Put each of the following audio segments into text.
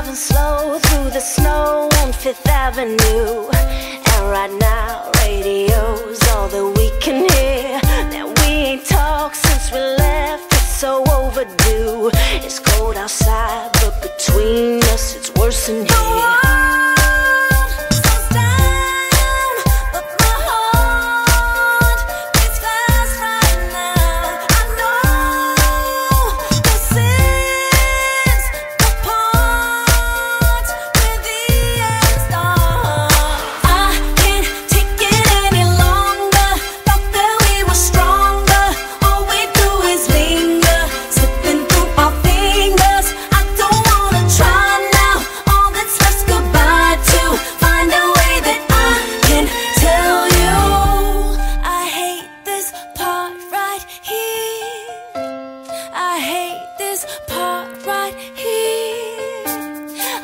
driving slow through the snow on Fifth Avenue. And right now, radio's all that we can hear. That we ain't talked since we left, it's so overdue. It's cold outside, but between us, it's worse than here. Oh,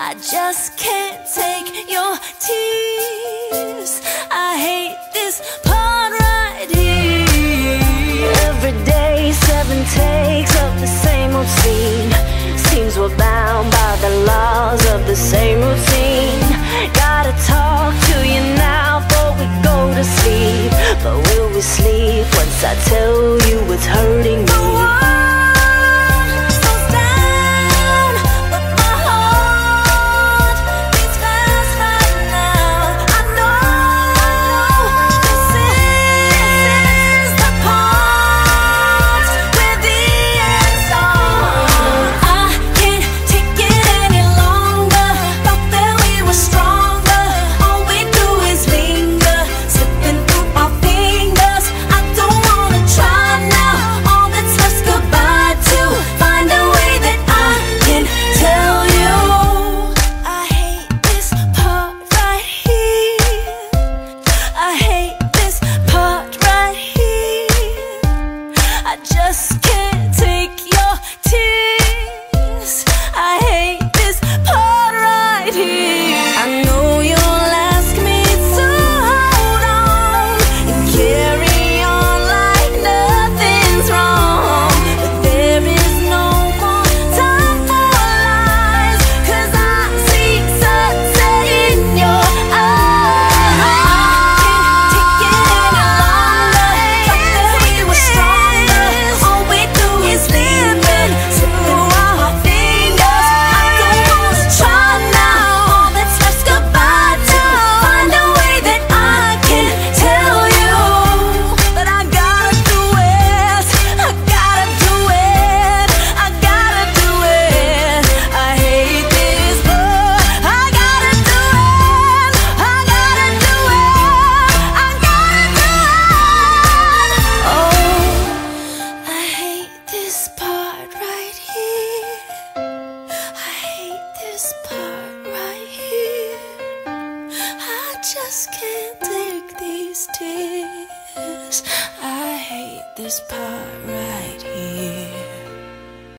I just can't take your tears. Can't take these tears. I hate this part right here.